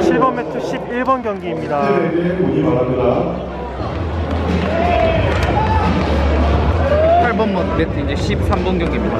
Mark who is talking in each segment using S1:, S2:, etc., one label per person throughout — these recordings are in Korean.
S1: 7번 매트 11번 경기입니다.
S2: 팬들에게 문의 바랍니다.
S3: 8번 매트 이제 13번 경기입니다.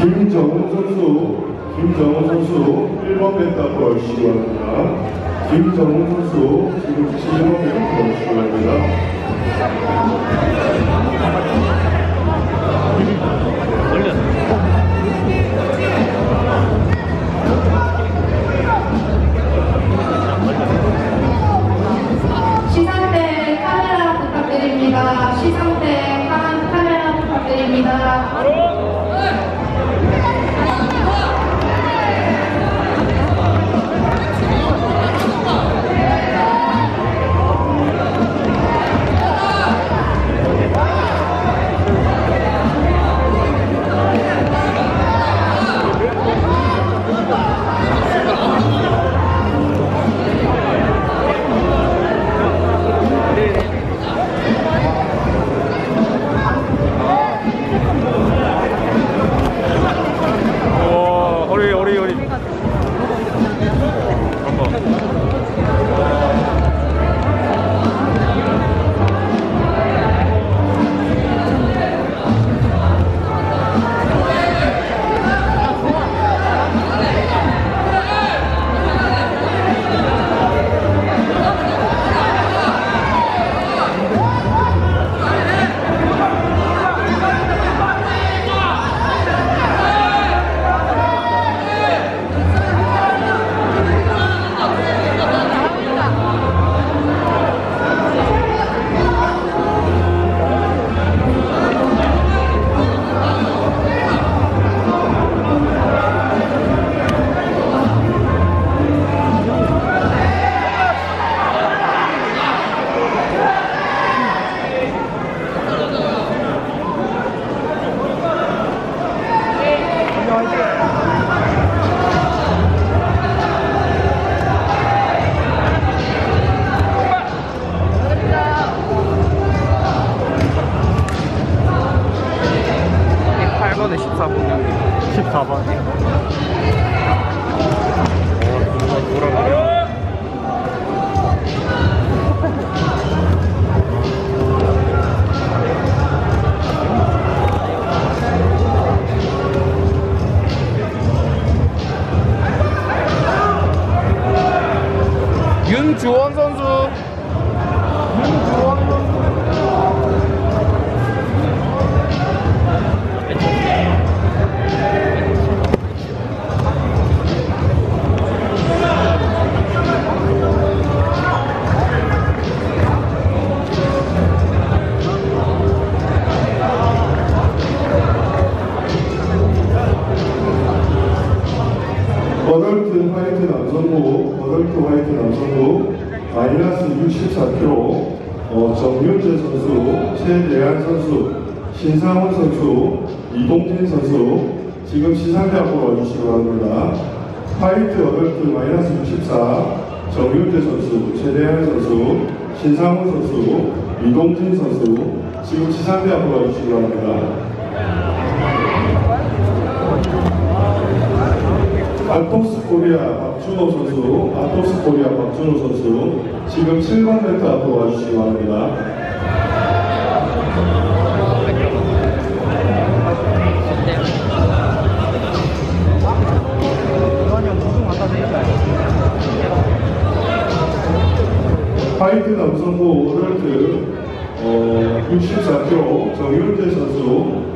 S2: 김정은 선수, 김정은 선수 1번 벤트 앞으로 와주시기 바랍니다. 김정은 선수 지금 7번 벤트 앞으로 와주시기 바랍니다.
S3: 1번에 14번 여기.
S1: 14번.
S3: 윤주원 선수.
S2: 64kg 어, 정윤재 선수, 최대한 선수, 신상훈 선수, 이동진 선수 지금 시상대 앞으로 와주시기 바랍니다. White Adult 마이너스 64 정윤재 선수, 최대한 선수, 신상훈 선수, 이동진 선수 지금 시상대 앞으로 와주시기 바랍니다. 아토스 코리아 박준호 선수, 아토스 코리아 박준호 선수, 지금 7번 매트 앞으로 와주시기 바랍니다. 화이트 남성부 어덜트 어, 64kg 정윤재 선수,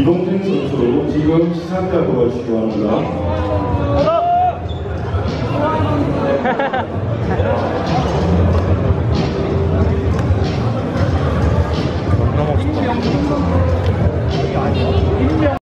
S2: 이동진 선수 지금 시상자 도와주시기 바랍니다.